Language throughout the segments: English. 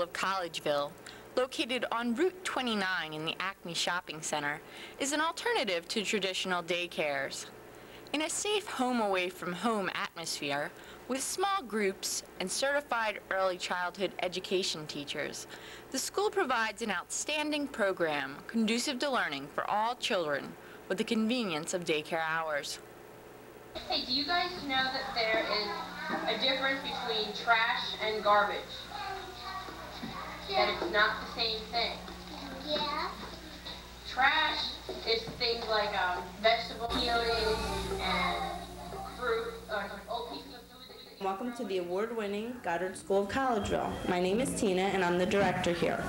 Of Collegeville, located on Route 29 in the Acme Shopping Center, is an alternative to traditional daycares. In a safe home away from home atmosphere, with small groups and certified early childhood education teachers, the school provides an outstanding program conducive to learning for all children with the convenience of daycare hours. Hey, do you guys know that there is a difference between trash and garbage? That it's not the same thing. Yeah. Trash is things like um, vegetable peelings and fruit, or like old pieces of food. Welcome to the award-winning Goddard School of Collegeville. My name is Tina, and I'm the director here.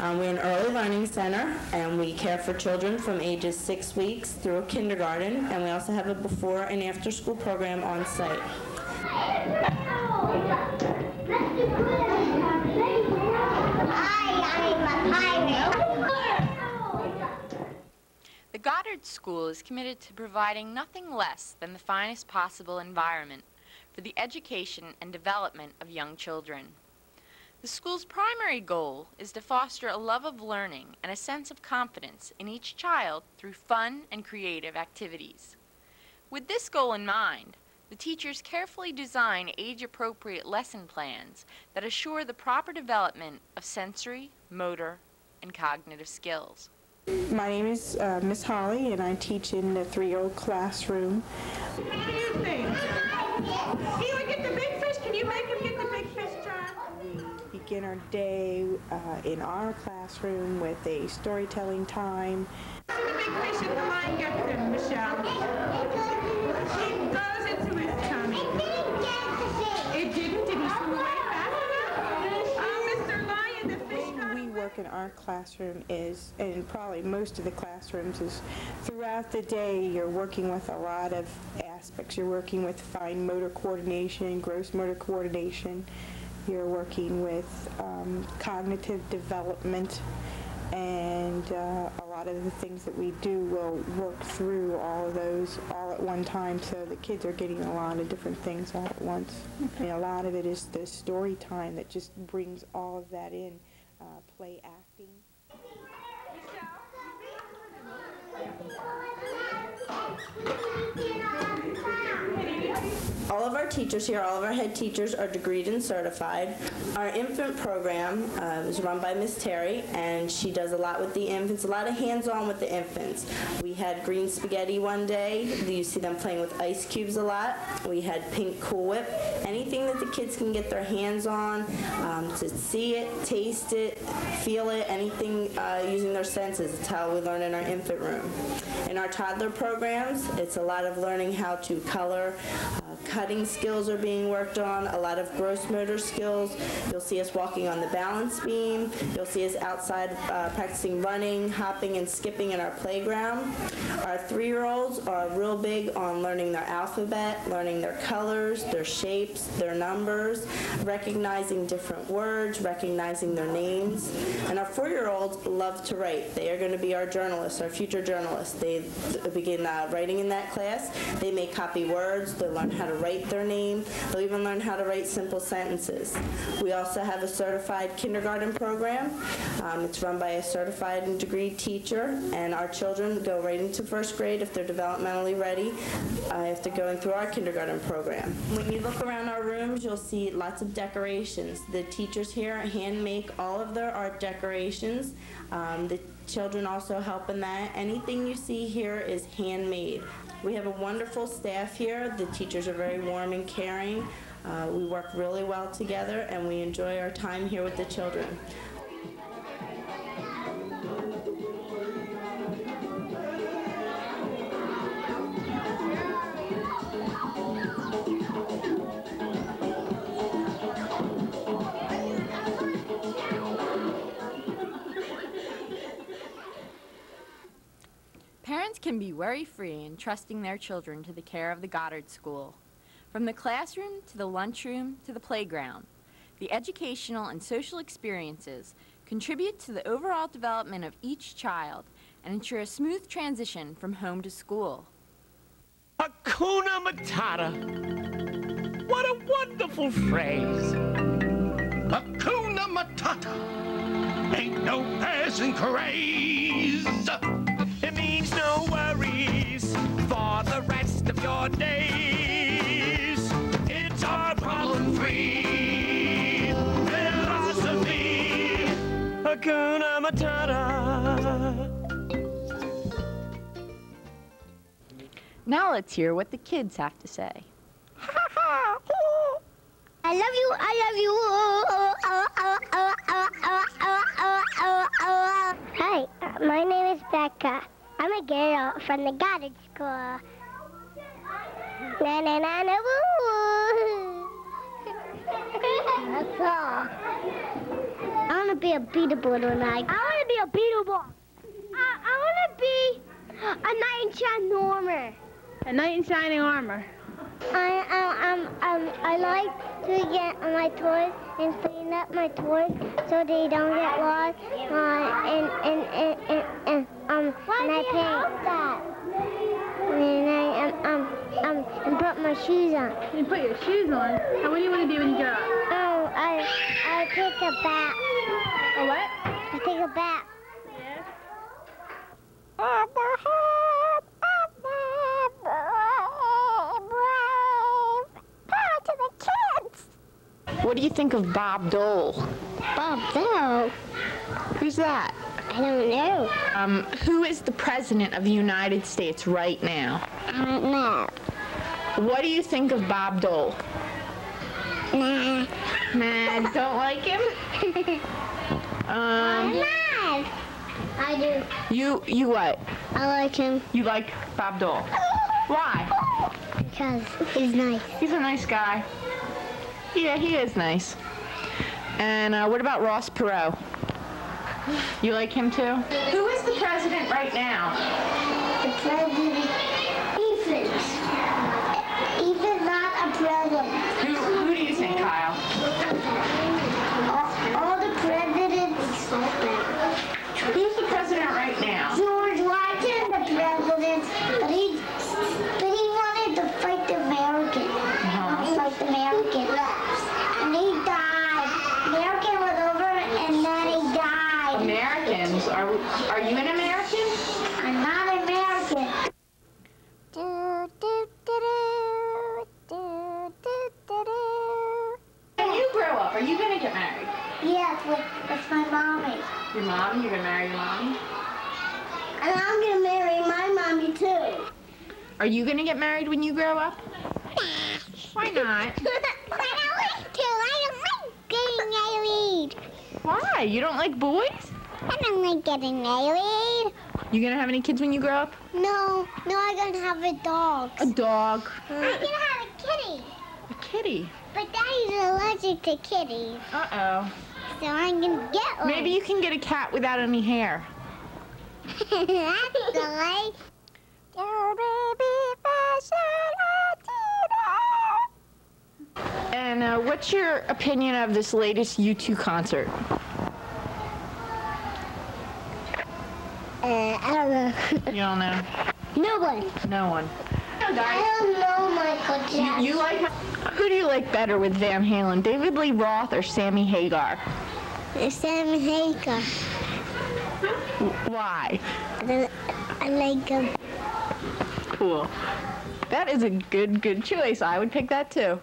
Um, We're an early learning center, and we care for children from ages six weeks through kindergarten, and we also have a before and after-school program on site. The Goddard School is committed to providing nothing less than the finest possible environment for the education and development of young children. The school's primary goal is to foster a love of learning and a sense of confidence in each child through fun and creative activities. With this goal in mind, the teachers carefully design age-appropriate lesson plans that assure the proper development of sensory, motor, and cognitive skills. My name is uh, Miss Holly, and I teach in the three-year-old classroom. What do you think? He would get the big fish. Can you make him get the big fish, John? We begin our day uh, in our classroom with a storytelling time. The big fish and the line gets him, Michelle. Our classroom is, and probably most of the classrooms is, throughout the day, you're working with a lot of aspects. You're working with fine motor coordination, gross motor coordination. You're working with um, cognitive development, and uh, a lot of the things that we do will work through all of those all at one time, so the kids are getting a lot of different things all at once. And a lot of it is the story time that just brings all of that in, uh, play. All teachers here, all of our head teachers are degreed and certified. Our infant program uh, is run by Miss Terry, and she does a lot with the infants, a lot of hands-on with the infants. We had green spaghetti one day. You see them playing with ice cubes a lot. We had pink Cool Whip. Anything that the kids can get their hands on, um, to see it, taste it, feel it, anything uh, using their senses. It's how we learn in our infant room. In our toddler programs, it's a lot of learning how to color, uh, cutting skills are being worked on, a lot of gross motor skills. You'll see us walking on the balance beam. You'll see us outside uh, practicing running, hopping, and skipping in our playground. Our three-year-olds are real big on learning their alphabet, learning their colors, their shapes, their numbers, recognizing different words, recognizing their names. And our four-year-olds love to write. They are going to be our journalists, our future journalists. They begin uh, writing in that class. They may copy words. They learn how to write their name. They'll even learn how to write simple sentences. We also have a certified kindergarten program. Um, it's run by a certified and degreed teacher, and our children go right into first grade if they're developmentally ready, uh, if going through our kindergarten program. When you look around our rooms, you'll see lots of decorations. The teachers here hand make all of their art decorations. Um, the children also help in that. Anything you see here is handmade. We have a wonderful staff here. The teachers are very warm and caring. Uh, we work really well together, and we enjoy our time here with the children. can be worry free in trusting their children to the care of the Goddard School. From the classroom to the lunchroom to the playground, the educational and social experiences contribute to the overall development of each child and ensure a smooth transition from home to school. Hakuna Matata. What a wonderful phrase. Hakuna Matata. Ain't no passing craze. Your days. It's our problem-free philosophy. Hakuna Matata. Now let's hear what the kids have to say. I love you, I love you. Hi, my name is Becca. I'm a girl from the Goddard School. Na na na na woo. That's all. I want to be a beatable tonight. I want to be a beatable. I, I want to be a knight in shining armor. A knight in shining armor. I um, um, um, I like to get my toys and clean up my toys so they don't get lost. Uh, and, and, and, and, and um, Why and I paint. That? And um, and put my shoes on. You put your shoes on. And what do you want to be when you grow up? Oh, I, I take a bath. A what? I take a bath. What do you think of Bob Dole? Bob Dole? Who's that? I don't know. Um, who is the president of the United States right now? I don't know. What do you think of Bob Dole? Nah. Nah, don't like him? I'm Um, mad. I do. you, you what? I like him You like Bob Dole? Why? because he's nice. He's a nice guy. Yeah, he is nice. And uh, what about Ross Perot? You like him too? Who is the president right now? The president. Are, are you an American? I'm not American. Do, do, do, do, do, do, do, do. When you grow up, are you gonna get married? Yes, with, with my mommy. Your mom? You're gonna marry your mommy? And I'm gonna marry my mommy too. Are you gonna get married when you grow up? Why not? I don't like to. I don't like getting married. Why? You don't like boys? I don't like getting married. You gonna have any kids when you grow up? No, no, I'm gonna have a dog. A dog. I'm gonna have a kitty. A kitty. But daddy's allergic to kitties, Uh-oh. so I'm gonna get one. Maybe you can get a cat without any hair. That's the And uh, what's your opinion of this latest U2 concert? Uh, I don't know. You don't know? no one. No one. I don't know Michael Jackson. You like who do you like better with Van Halen, David Lee Roth or Sammy Hagar? Sammy Hagar. Why? I, I like him. Cool. That is a good good choice. I would pick that too.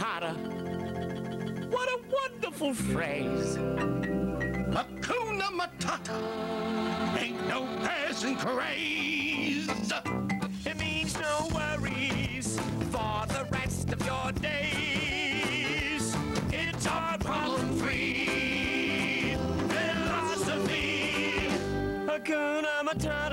Hakuna What a wonderful phrase. Hakuna Matata. Ain't no passing craze. It means no worries for the rest of your days. It's our problem-free philosophy. Hakuna Matata.